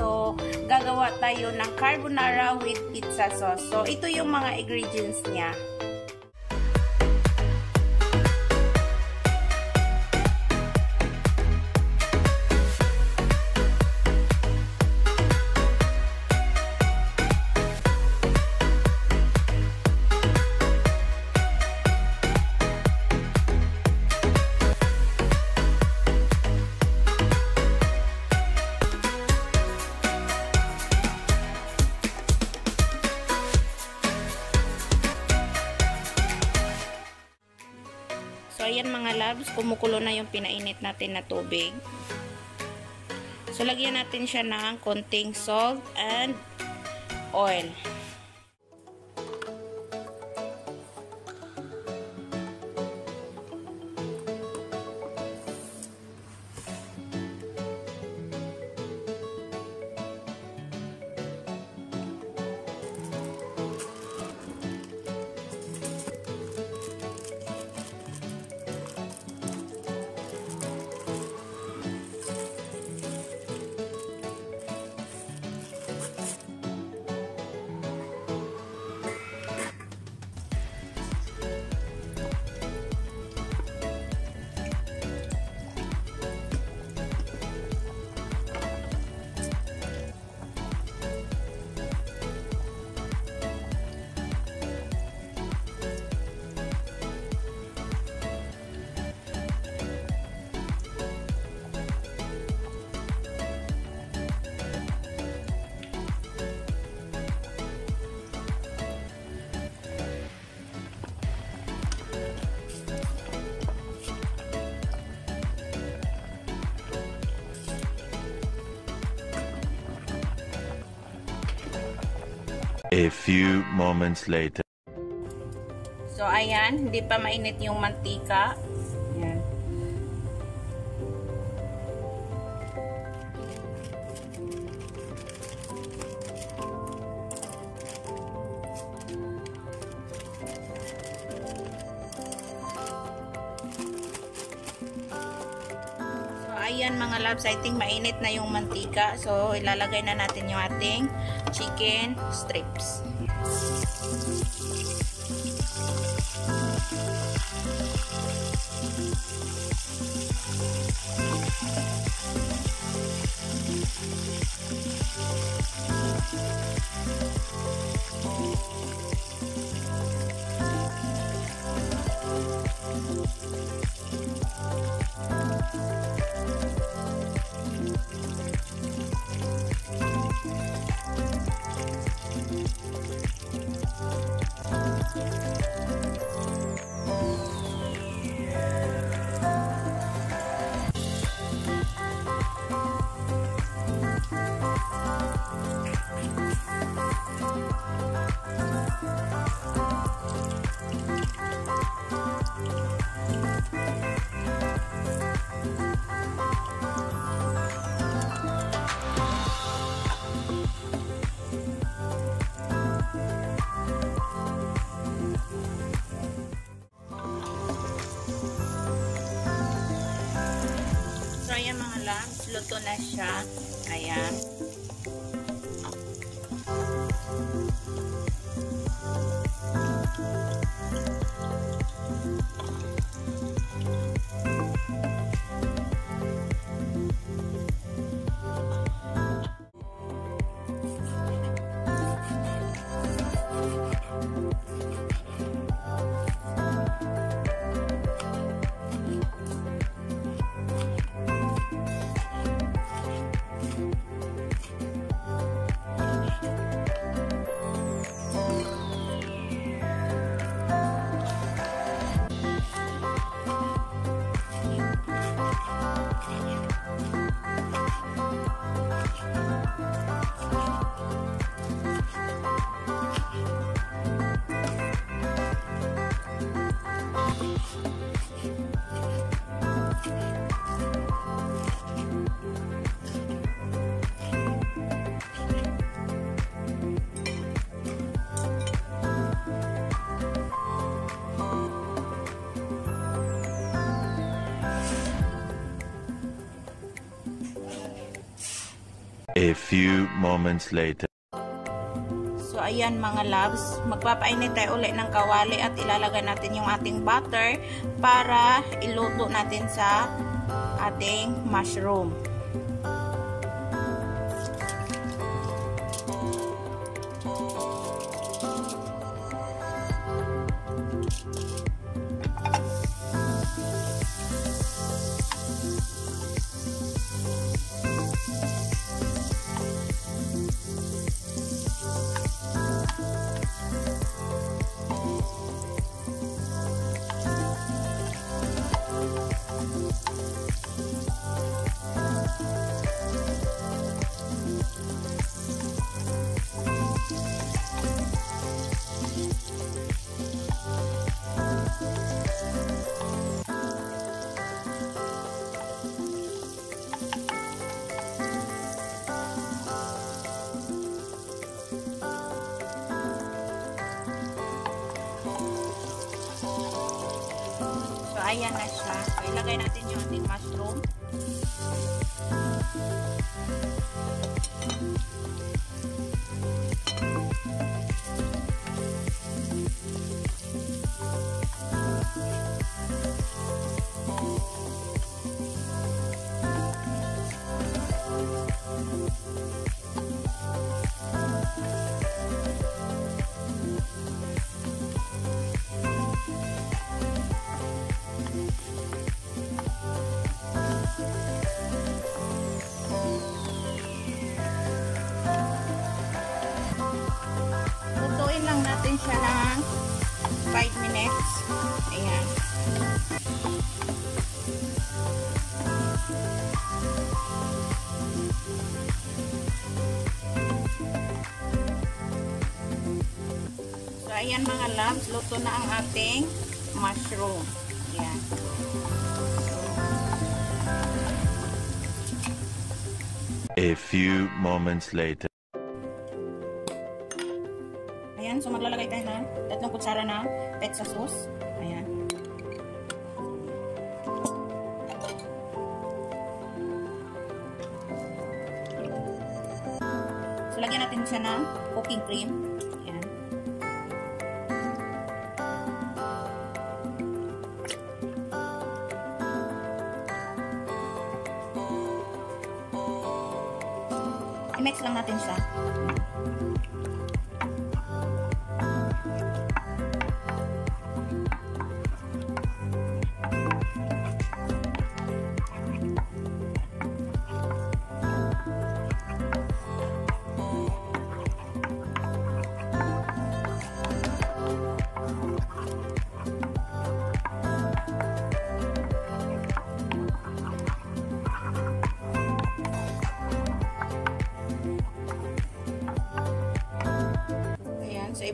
so gagawa tayo ng carbonara with pizza sauce. So ito yung mga ingredients niya. Loves, kumukulo na yung pinainit natin na tubig. So, lagyan natin siya ng konting salt and oil. A few moments later. So, ayan, hindi pa mainit yung mantika. Ayan mga loves, I think mainit na yung mantika. So, ilalagay na natin yung ating chicken strips. ayan mga lambs, luto na siya. Ayan. A few moments later. So, ayan mga loves, magpapainit tayo ulit ng kawali at ilalagay natin yung ating butter para iluto natin sa ating mushroom. Ayan na siya. So, ilagay natin yung ating mushroom. Ayan mga loves, luto na ang ating mushroom. Ayan. A few moments later. Ayan, so maglalagay tayo ng tatlong kutsara ng pizza sauce. Ayan. So, lagyan natin siya ng cooking cream. Natin siya.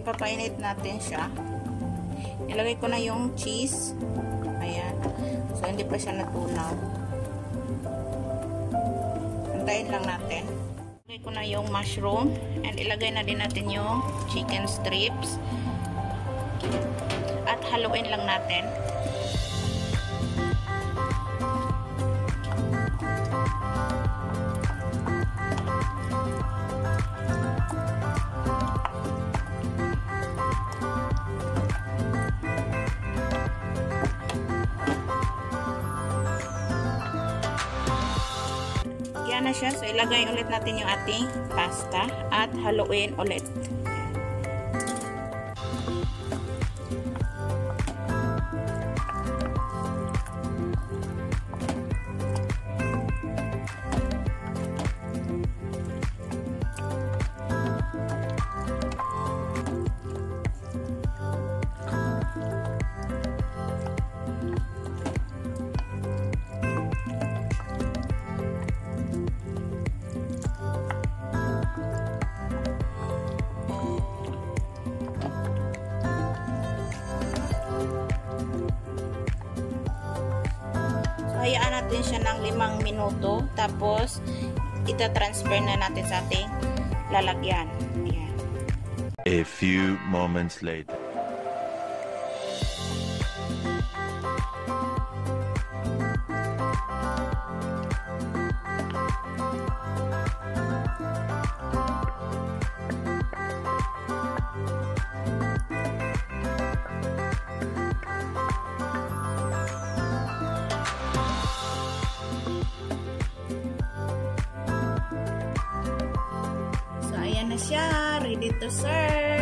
Ipapainit natin siya. Ilagay ko na yung cheese. Ayan. So, hindi pa siya natunaw. Antayin lang natin. Ilagay ko na yung mushroom. And ilagay na din natin yung chicken strips. At haluin lang natin. Yan na siya. So, ilagay ulit natin yung ating pasta at haluin ulit. So, hayaan natin siya ng limang minuto. Tapos, ita-transfer na natin sa ating lalagyan. Ayan. A few moments later. siya. Ready to serve.